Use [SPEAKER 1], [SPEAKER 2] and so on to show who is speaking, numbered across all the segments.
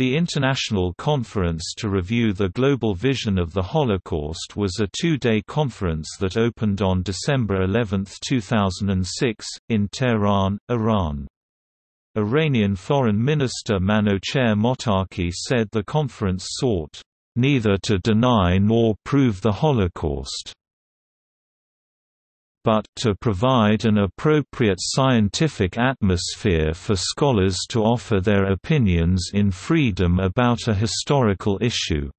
[SPEAKER 1] The International Conference to Review the Global Vision of the Holocaust was a two-day conference that opened on December 11, 2006, in Tehran, Iran. Iranian Foreign Minister Manouchehr Mottaki said the conference sought, "...neither to deny nor prove the Holocaust." But to provide an appropriate scientific atmosphere for scholars to offer their opinions in freedom about a historical issue.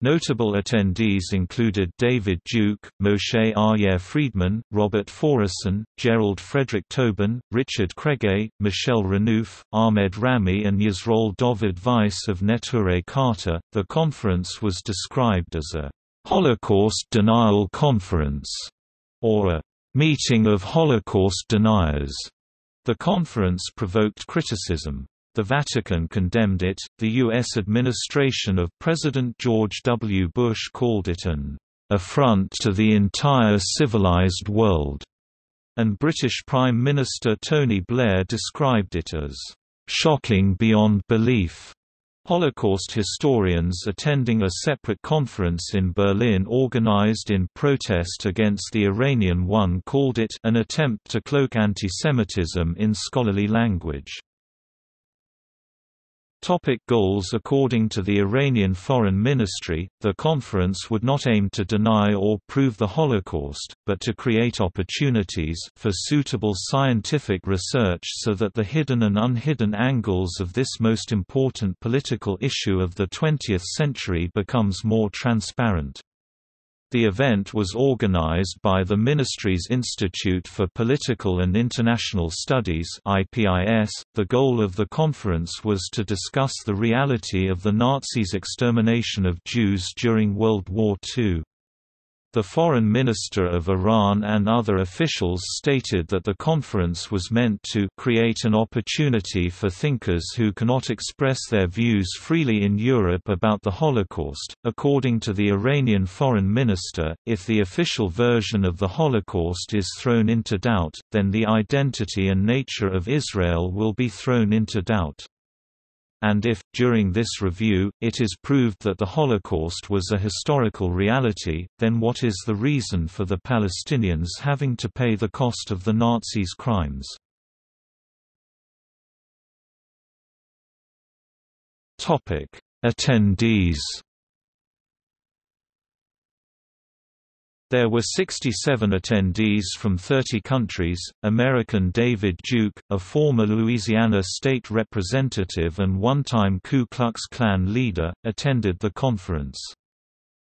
[SPEAKER 1] Notable attendees included David Duke, Moshe Aryeh Friedman, Robert Faurisson, Gerald Frederick Töben, Richard Krege, Michèle Renouf, Ahmed Rami, and Yisroel Dovid Weiss of Neturei Karta. The conference was described as a Holocaust denial conference or a meeting of Holocaust deniers. The conference provoked criticism. The Vatican condemned it, the U.S. administration of President George W. Bush called it an affront to the entire civilized world, and British Prime Minister Tony Blair described it as shocking beyond belief. Holocaust historians attending a separate conference in Berlin organized in protest against the Iranian one called it an attempt to cloak antisemitism in scholarly language. Topic goals According to the Iranian Foreign Ministry, the conference would not aim to deny or prove the Holocaust, but to create opportunities for suitable scientific research so that the hidden and unhidden angles of this most important political issue of the 20th century becomes more transparent. The event was organized by the Ministry's Institute for Political and International Studies (IPIS). The goal of the conference was to discuss the reality of the Nazis' extermination of Jews during World War II. The Foreign Minister of Iran and other officials stated that the conference was meant to create an opportunity for thinkers who cannot express their views freely in Europe about the Holocaust. According to the Iranian Foreign Minister, if the official version of the Holocaust is thrown into doubt, then the identity and nature of Israel will be thrown into doubt and if, during this review, it is proved that the Holocaust was a historical reality, then what is the reason for the Palestinians having to pay the cost of the Nazis' crimes? Attendees There were 67 attendees from 30 countries. American David Duke, a former Louisiana state representative and one time Ku Klux Klan leader, attended the conference.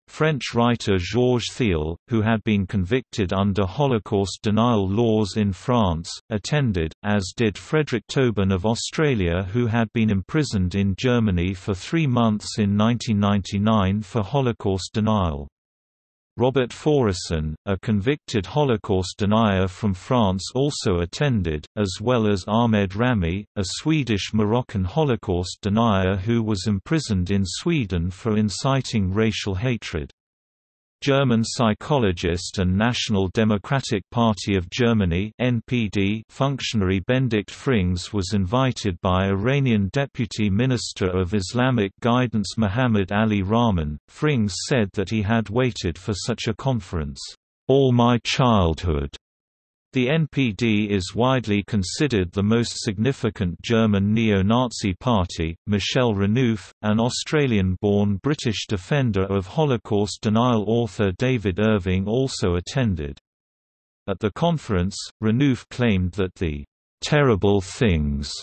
[SPEAKER 1] French writer Georges Thiel, who had been convicted under Holocaust denial laws in France, attended, as did Frederick Töben of Australia who had been imprisoned in Germany for three months in 1999 for Holocaust denial. Robert Faurisson, a convicted Holocaust denier from France also attended, as well as Ahmed Rami, a Swedish-Moroccan Holocaust denier who was imprisoned in Sweden for inciting racial hatred. German psychologist and National Democratic Party of Germany (NPD) functionary Benedikt Frings was invited by Iranian Deputy Minister of Islamic Guidance Muhammad Ali Ramin. Frings said that he had waited for such a conference all my childhood the NPD is widely considered the most significant German neo-Nazi party. Michèle Renouf, an Australian-born British defender of Holocaust denial author David Irving also attended. At the conference, Renouf claimed that the terrible things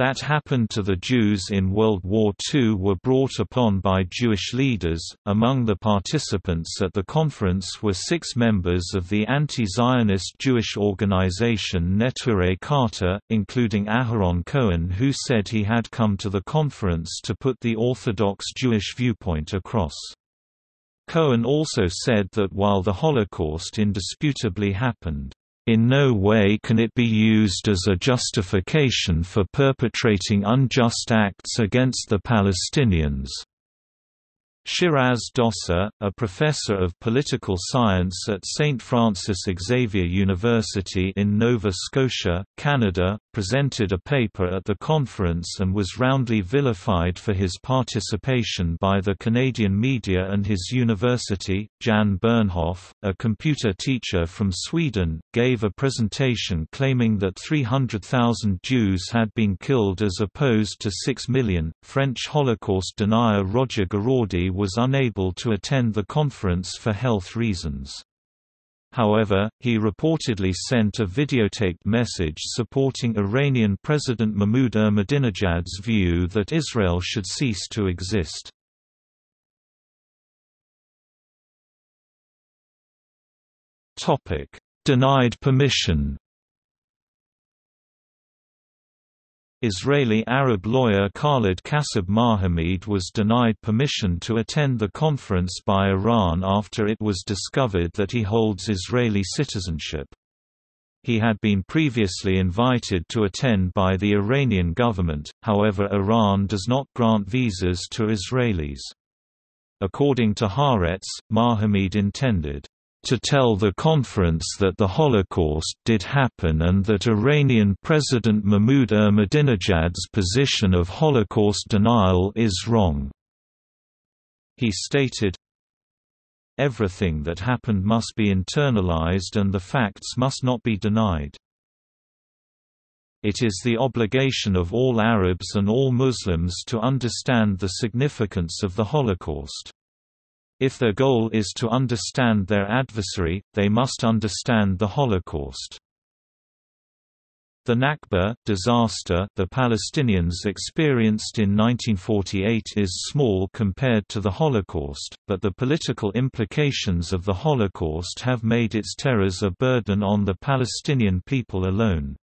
[SPEAKER 1] that happened to the Jews in World War II were brought upon by Jewish leaders. Among the participants at the conference were six members of the anti Zionist Jewish organization Neturei Karta, including Aharon Cohen, who said he had come to the conference to put the Orthodox Jewish viewpoint across. Cohen also said that while the Holocaust indisputably happened, in no way can it be used as a justification for perpetrating unjust acts against the Palestinians. Shiraz Dossa, a professor of political science at St. Francis Xavier University in Nova Scotia, Canada, presented a paper at the conference and was roundly vilified for his participation by the Canadian media and his university. Jan Bernhoff, a computer teacher from Sweden, gave a presentation claiming that 300,000 Jews had been killed as opposed to 6 million. French Holocaust denier Roger Was unable to attend the conference for health reasons. However, he reportedly sent a videotaped message supporting Iranian President Mahmoud Ahmadinejad's view that Israel should cease to exist. Denied permission Israeli Arab lawyer Khalid Kasab Mahamid was denied permission to attend the conference by Iran after it was discovered that he holds Israeli citizenship. He had been previously invited to attend by the Iranian government, however Iran does not grant visas to Israelis. According to Haaretz, Mahamid intended to tell the conference that the Holocaust did happen and that Iranian President Mahmoud Ahmadinejad's position of Holocaust denial is wrong. He stated, Everything that happened must be internalized and the facts must not be denied. It is the obligation of all Arabs and all Muslims to understand the significance of the Holocaust. If their goal is to understand their adversary, they must understand the Holocaust. The Nakba disaster the Palestinians experienced in 1948 is small compared to the Holocaust, but the political implications of the Holocaust have made its terrors a burden on the Palestinian people alone.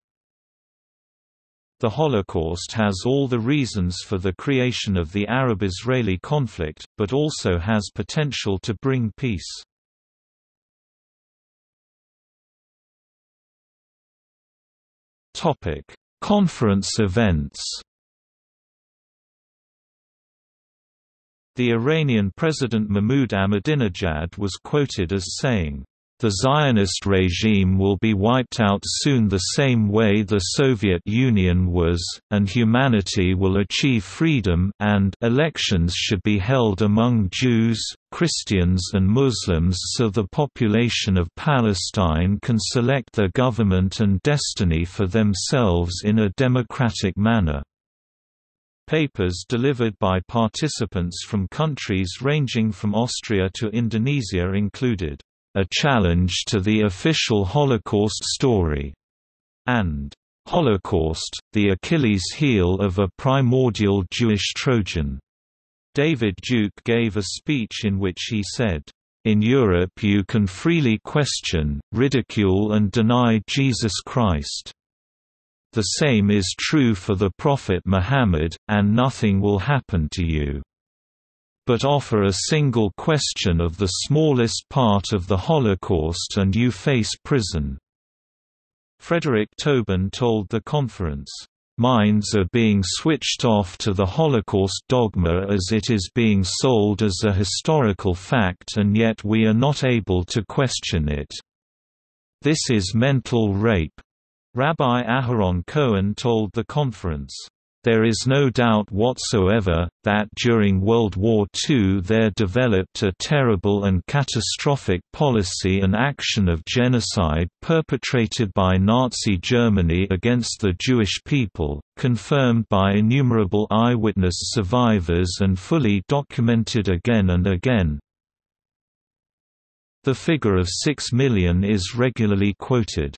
[SPEAKER 1] The Holocaust has all the reasons for the creation of the Arab-Israeli conflict, but also has potential to bring peace. Conference events The Iranian President Mahmoud Ahmadinejad was quoted as saying, the Zionist regime will be wiped out soon the same way the Soviet Union was, and humanity will achieve freedom and elections should be held among Jews, Christians and Muslims so the population of Palestine can select their government and destiny for themselves in a democratic manner. Papers delivered by participants from countries ranging from Austria to Indonesia included a Challenge to the Official Holocaust Story, and Holocaust, the Achilles heel of a primordial Jewish Trojan. David Duke gave a speech in which he said, in Europe you can freely question, ridicule and deny Jesus Christ. The same is true for the Prophet Muhammad, and nothing will happen to you but offer a single question of the smallest part of the Holocaust and you face prison." Frederick Töben told the conference, "...minds are being switched off to the Holocaust dogma as it is being sold as a historical fact and yet we are not able to question it. This is mental rape." Rabbi Aharon Cohen told the conference. There is no doubt whatsoever, that during World War II there developed a terrible and catastrophic policy and action of genocide perpetrated by Nazi Germany against the Jewish people, confirmed by innumerable eyewitness survivors and fully documented again and again. The figure of six million is regularly quoted.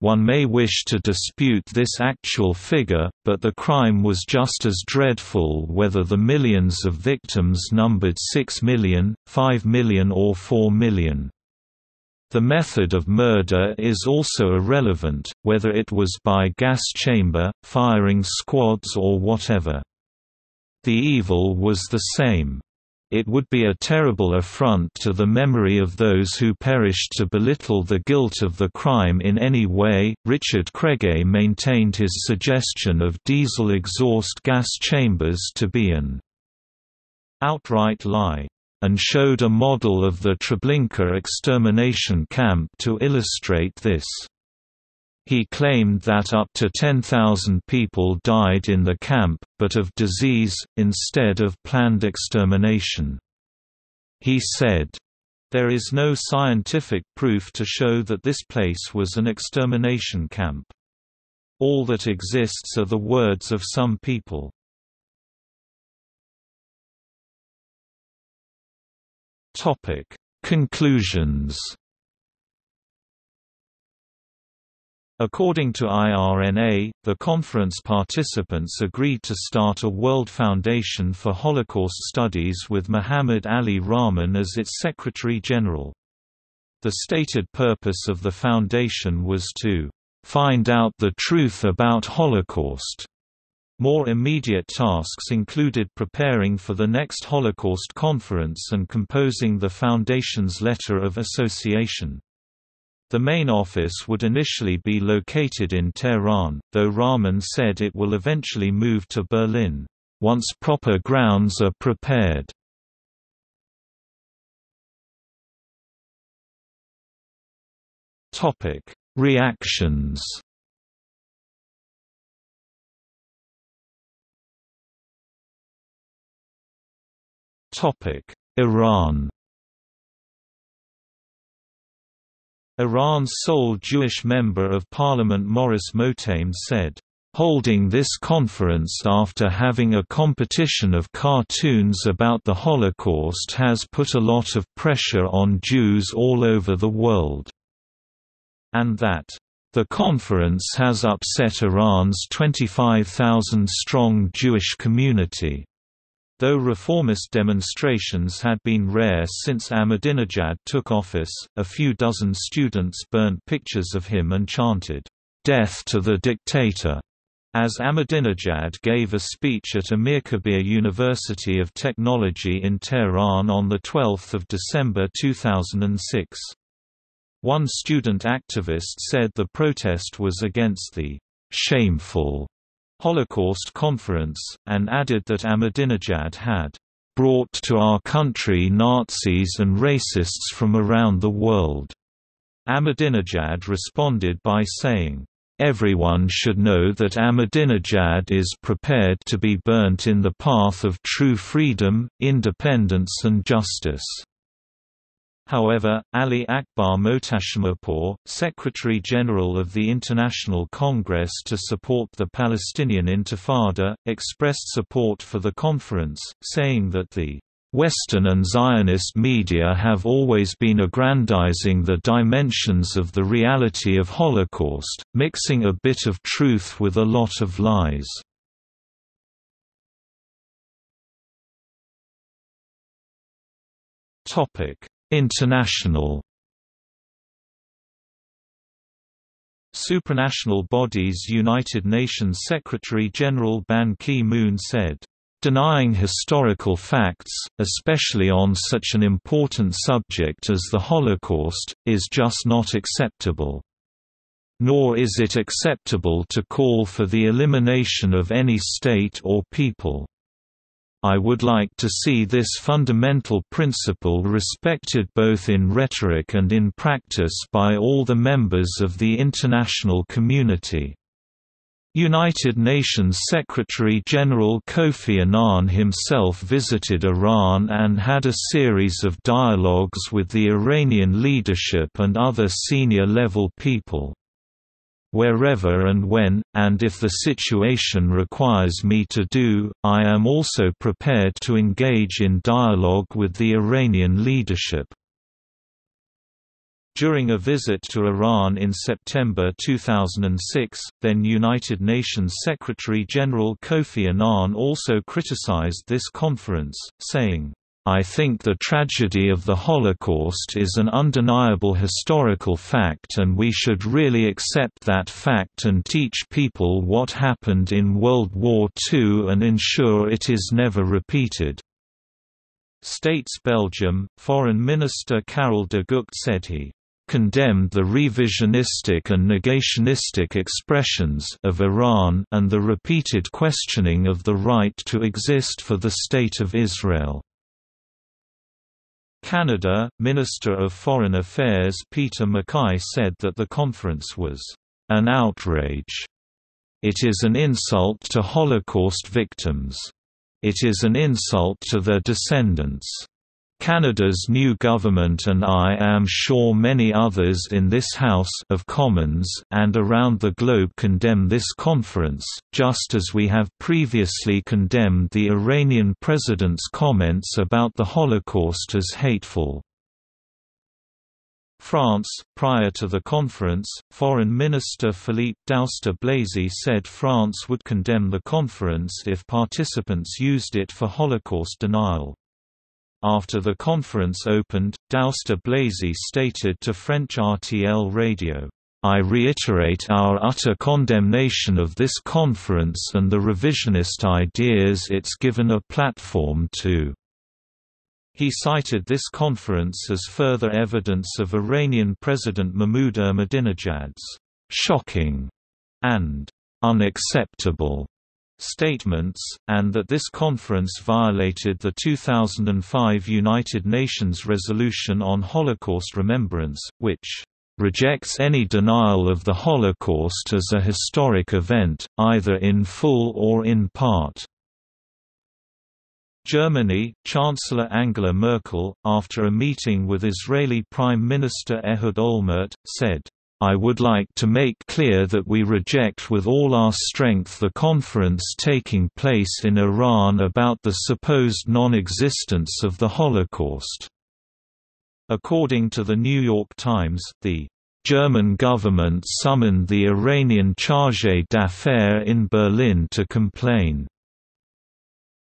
[SPEAKER 1] One may wish to dispute this actual figure, but the crime was just as dreadful whether the millions of victims numbered 6 million, 5 million or 4 million. The method of murder is also irrelevant, whether it was by gas chamber, firing squads or whatever. The evil was the same. It would be a terrible affront to the memory of those who perished to belittle the guilt of the crime in any way. Richard Krege maintained his suggestion of diesel exhaust gas chambers to be an outright lie, and showed a model of the Treblinka extermination camp to illustrate this. He claimed that up to 10,000 people died in the camp, but of disease, instead of planned extermination. He said, there is no scientific proof to show that this place was an extermination camp. All that exists are the words of some people. Conclusions According to IRNA, the conference participants agreed to start a World Foundation for Holocaust Studies with Muhammad Ali Ramin as its Secretary-General. The stated purpose of the foundation was to find out the truth about Holocaust. More immediate tasks included preparing for the next Holocaust conference and composing the Foundation's letter of association. The main office would initially be located in Tehran, though Ramin said it will eventually move to Berlin, once proper grounds are prepared. Reactions Iran Iran's sole Jewish member of parliament Morris Motamed said, "...holding this conference after having a competition of cartoons about the Holocaust has put a lot of pressure on Jews all over the world." And that, "...the conference has upset Iran's 25,000-strong Jewish community." Though reformist demonstrations had been rare since Ahmadinejad took office, a few dozen students burnt pictures of him and chanted, "'Death to the Dictator' as Ahmadinejad gave a speech at Amirkabir University of Technology in Tehran on 12 December 2006. One student activist said the protest was against the "'shameful' Holocaust Conference, and added that Ahmadinejad had brought to our country Nazis and racists from around the world. Ahmadinejad responded by saying, Everyone should know that Ahmadinejad is prepared to be burnt in the path of true freedom, independence and justice. However, Ali Akbar Mohtashamipur, Secretary-General of the International Congress to support the Palestinian Intifada, expressed support for the conference, saying that the Western and Zionist media have always been aggrandizing the dimensions of the reality of Holocaust, mixing a bit of truth with a lot of lies. Topic International Supranational bodies United Nations Secretary-General Ban Ki-moon said, "...denying historical facts, especially on such an important subject as the Holocaust, is just not acceptable. Nor is it acceptable to call for the elimination of any state or people." I would like to see this fundamental principle respected both in rhetoric and in practice by all the members of the international community. United Nations Secretary-General Kofi Annan himself visited Iran and had a series of dialogues with the Iranian leadership and other senior-level people wherever and when, and if the situation requires me to do, I am also prepared to engage in dialogue with the Iranian leadership. During a visit to Iran in September 2006, then United Nations Secretary-General Kofi Annan also criticized this conference, saying, I think the tragedy of the Holocaust is an undeniable historical fact and we should really accept that fact and teach people what happened in World War II and ensure it is never repeated. States Belgium, Foreign Minister Karel de Gucht said he condemned the revisionistic and negationistic expressions of Iran and the repeated questioning of the right to exist for the State of Israel. Canada, Minister of Foreign Affairs Peter MacKay said that the conference was an outrage. It is an insult to Holocaust victims. It is an insult to their descendants. Canada's new government and I am sure many others in this House of Commons and around the globe condemn this conference, just as we have previously condemned the Iranian president's comments about the Holocaust as hateful. France, prior to the conference, Foreign Minister Philippe Douste-Blazy said France would condemn the conference if participants used it for Holocaust denial. After the conference opened, Douste-Blazy stated to French RTL Radio, I reiterate our utter condemnation of this conference and the revisionist ideas it's given a platform to. He cited this conference as further evidence of Iranian President Mahmoud Ahmadinejad's shocking and unacceptable statements, and that this conference violated the 2005 United Nations Resolution on Holocaust Remembrance, which rejects any denial of the Holocaust as a historic event, either in full or in part. Germany, Chancellor Angela Merkel, after a meeting with Israeli Prime Minister Ehud Olmert, said, I would like to make clear that we reject with all our strength the conference taking place in Iran about the supposed non-existence of the Holocaust. According to the New York Times, the German government summoned the Iranian chargé d'affaires in Berlin to complain.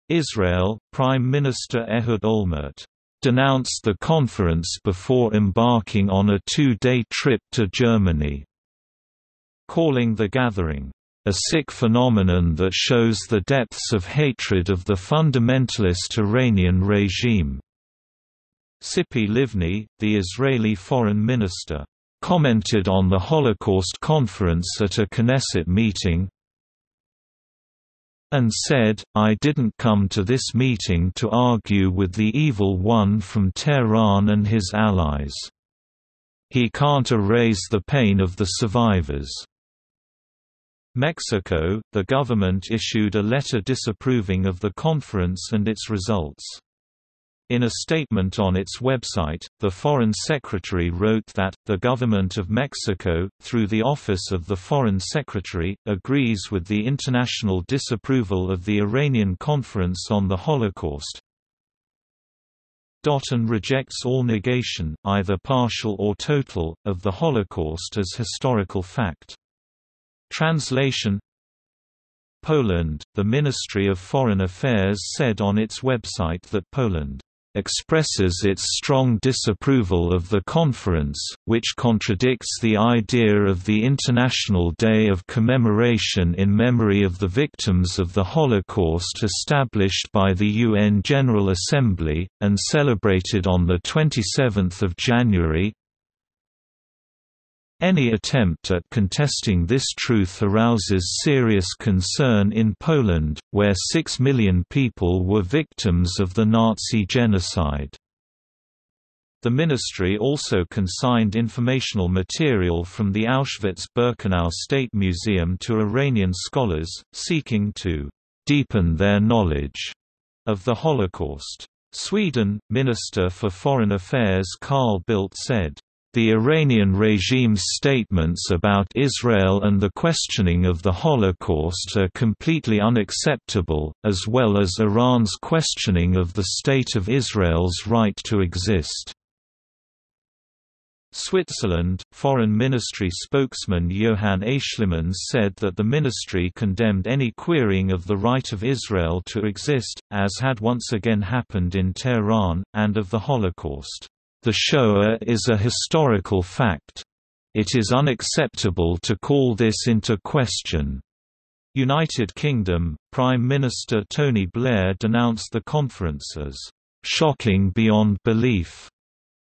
[SPEAKER 1] Israel, Prime Minister Ehud Olmert denounced the conference before embarking on a two-day trip to Germany, calling the gathering, "...a sick phenomenon that shows the depths of hatred of the fundamentalist Iranian regime." Tzipi Livni, the Israeli foreign minister, commented on the Holocaust conference at a Knesset meeting, and said, I didn't come to this meeting to argue with the evil one from Tehran and his allies. He can't erase the pain of the survivors. Mexico, the government issued a letter disapproving of the conference and its results. In a statement on its website, the Foreign Secretary wrote that, the Government of Mexico, through the Office of the Foreign Secretary, agrees with the international disapproval of the Iranian Conference on the Holocaust and rejects all negation, either partial or total, of the Holocaust as historical fact. Translation Poland, the Ministry of Foreign Affairs said on its website that Poland expresses its strong disapproval of the conference, which contradicts the idea of the International Day of Commemoration in memory of the victims of the Holocaust established by the UN General Assembly, and celebrated on 27 January, any attempt at contesting this truth arouses serious concern in Poland, where six million people were victims of the Nazi genocide. The ministry also consigned informational material from the Auschwitz-Birkenau State Museum to Iranian scholars, seeking to deepen their knowledge of the Holocaust. Sweden, Minister for Foreign Affairs Carl Bildt said, the Iranian regime's statements about Israel and the questioning of the Holocaust are completely unacceptable, as well as Iran's questioning of the State of Israel's right to exist. Switzerland, Foreign Ministry spokesman Johann Aeschlimann said that the ministry condemned any querying of the right of Israel to exist, as had once again happened in Tehran, and of the Holocaust. The Shoah is a historical fact. It is unacceptable to call this into question. United Kingdom, Prime Minister Tony Blair denounced the conference as shocking beyond belief.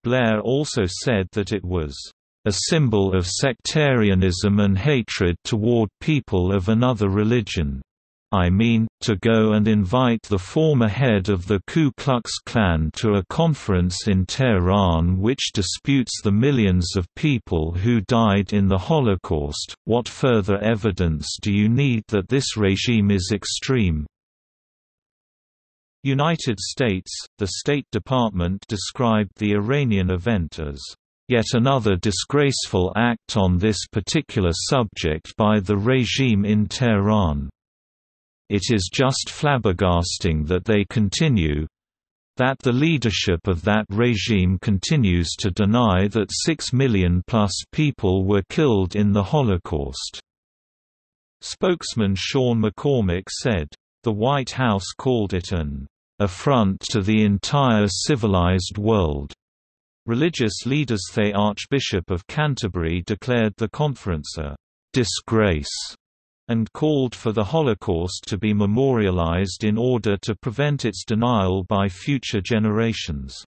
[SPEAKER 1] Blair also said that it was a symbol of sectarianism and hatred toward people of another religion. I mean, to go and invite the former head of the Ku Klux Klan to a conference in Tehran which disputes the millions of people who died in the Holocaust. What further evidence do you need that this regime is extreme? United States, the State Department described the Iranian event as yet another disgraceful act on this particular subject by the regime in Tehran. It is just flabbergasting that they continue that the leadership of that regime continues to deny that six million plus people were killed in the Holocaust. Spokesman Sean McCormack said, the White House called it an affront to the entire civilized world. Religious leaders The Archbishop of Canterbury declared the conference a disgrace and called for the Holocaust to be memorialized in order to prevent its denial by future generations.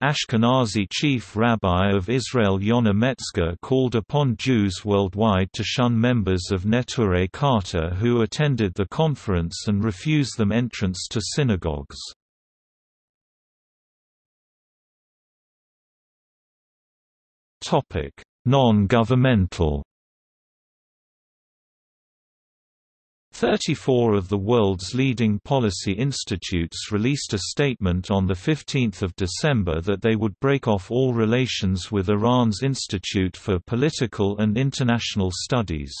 [SPEAKER 1] Ashkenazi chief rabbi of Israel Yonah Metzger called upon Jews worldwide to shun members of Neturei Karta who attended the conference and refuse them entrance to synagogues. Non-governmental 34 of the world's leading policy institutes released a statement on 15 December that they would break off all relations with Iran's Institute for Political and International Studies.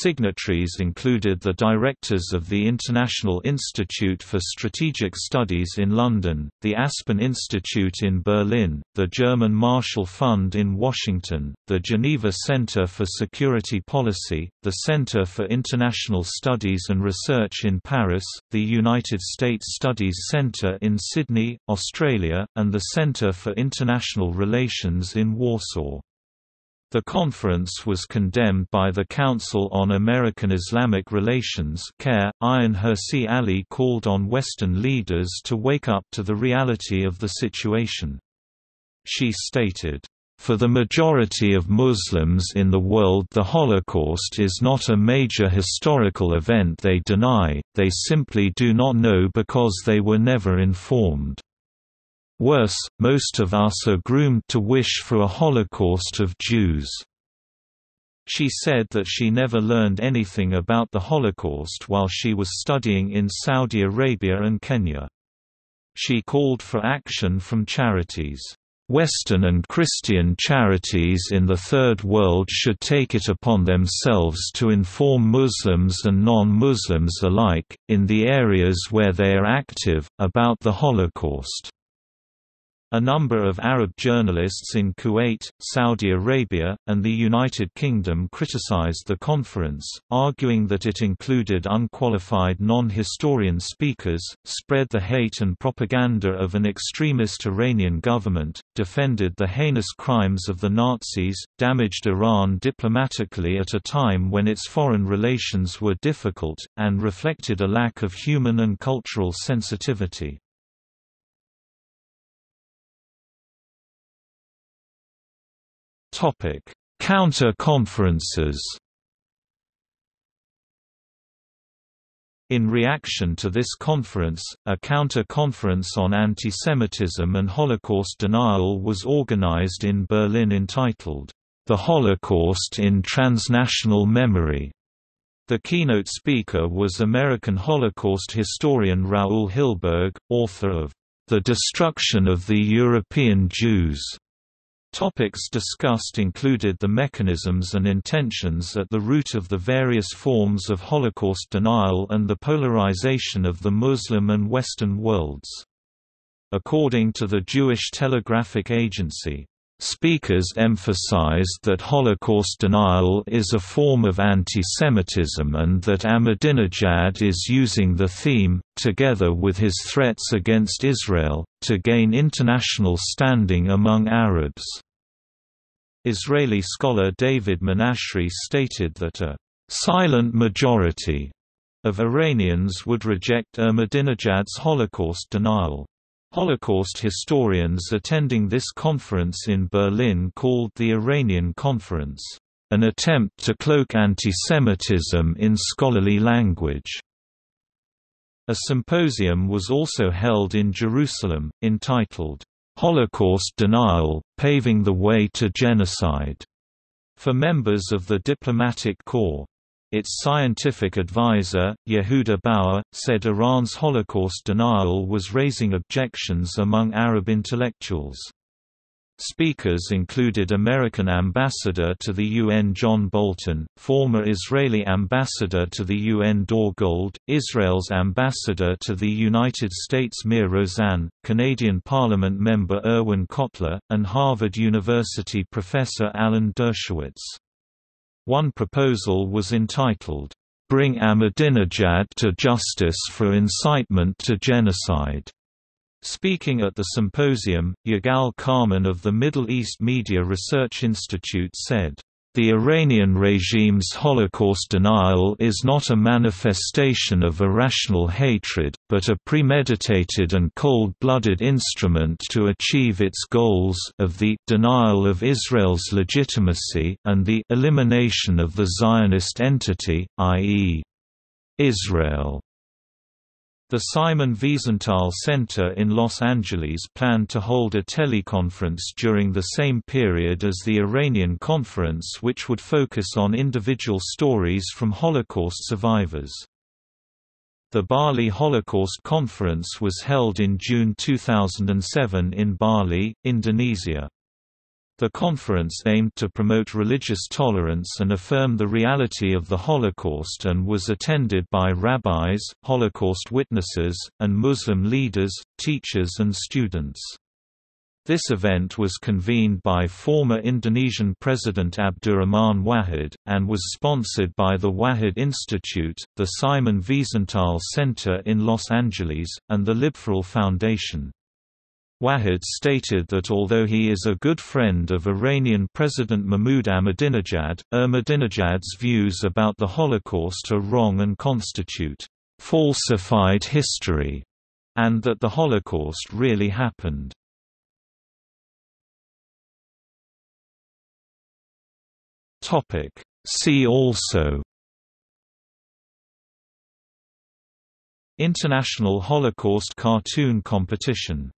[SPEAKER 1] Signatories included the directors of the International Institute for Strategic Studies in London, the Aspen Institute in Berlin, the German Marshall Fund in Washington, the Geneva Center for Security Policy, the Center for International Studies and Research in Paris, the United States Studies Center in Sydney, Australia, and the Center for International Relations in Warsaw. The conference was condemned by the Council on American Islamic Relations. Ayaan Hirsi Ali called on Western leaders to wake up to the reality of the situation. She stated, for the majority of Muslims in the world the Holocaust is not a major historical event they deny, they simply do not know because they were never informed. Worse, most of us are groomed to wish for a Holocaust of Jews. She said that she never learned anything about the Holocaust while she was studying in Saudi Arabia and Kenya. She called for action from charities. Western and Christian charities in the Third World should take it upon themselves to inform Muslims and non-Muslims alike, in the areas where they are active, about the Holocaust. A number of Arab journalists in Kuwait, Saudi Arabia, and the United Kingdom criticized the conference, arguing that it included unqualified non-historian speakers, spread the hate and propaganda of an extremist Iranian government, defended the heinous crimes of the Nazis, damaged Iran diplomatically at a time when its foreign relations were difficult, and reflected a lack of human and cultural sensitivity. Topic: Counter-conferences. In reaction to this conference, a counter-conference on antisemitism and Holocaust denial was organized in Berlin entitled, The Holocaust in Transnational Memory. The keynote speaker was American Holocaust historian Raoul Hilberg, author of The Destruction of the European Jews Topics discussed included the mechanisms and intentions at the root of the various forms of Holocaust denial and the polarization of the Muslim and Western worlds. According to the Jewish Telegraphic Agency, Speakers emphasized that Holocaust denial is a form of anti-Semitism and that Ahmadinejad is using the theme, together with his threats against Israel, to gain international standing among Arabs. Israeli scholar David Menashri stated that a silent majority of Iranians would reject Ahmadinejad's Holocaust denial. Holocaust historians attending this conference in Berlin called the Iranian Conference, an attempt to cloak anti-Semitism in scholarly language. A symposium was also held in Jerusalem, entitled, Holocaust Denial, Paving the Way to Genocide, for members of the diplomatic corps. Its scientific advisor, Yehuda Bauer, said Iran's Holocaust denial was raising objections among Arab intellectuals. Speakers included American Ambassador to the UN John Bolton, former Israeli Ambassador to the UN Dore Gold, Israel's Ambassador to the United States Meir Rosenne, Canadian Parliament member Irwin Cotler, and Harvard University professor Alan Dershowitz. One proposal was entitled, "'Bring Ahmadinejad to Justice for Incitement to Genocide' Speaking at the symposium, Yigal Carmon of the Middle East Media Research Institute said, the Iranian regime's Holocaust denial is not a manifestation of irrational hatred, but a premeditated and cold-blooded instrument to achieve its goals of the denial of Israel's legitimacy and the elimination of the Zionist entity, i.e. Israel. The Simon Wiesenthal Center in Los Angeles planned to hold a teleconference during the same period as the Iranian conference which would focus on individual stories from Holocaust survivors. The Bali Holocaust Conference was held in June 2007 in Bali, Indonesia. The conference aimed to promote religious tolerance and affirm the reality of the Holocaust and was attended by rabbis, Holocaust witnesses, and Muslim leaders, teachers and students. This event was convened by former Indonesian President Abdurrahman Wahid, and was sponsored by the Wahid Institute, the Simon Wiesenthal Center in Los Angeles, and the LibForAll Foundation. Wahid stated that although he is a good friend of Iranian President Mahmoud Ahmadinejad, Ahmadinejad's views about the Holocaust are wrong and constitute falsified history, and that the Holocaust really happened. See also International Holocaust Cartoon Competition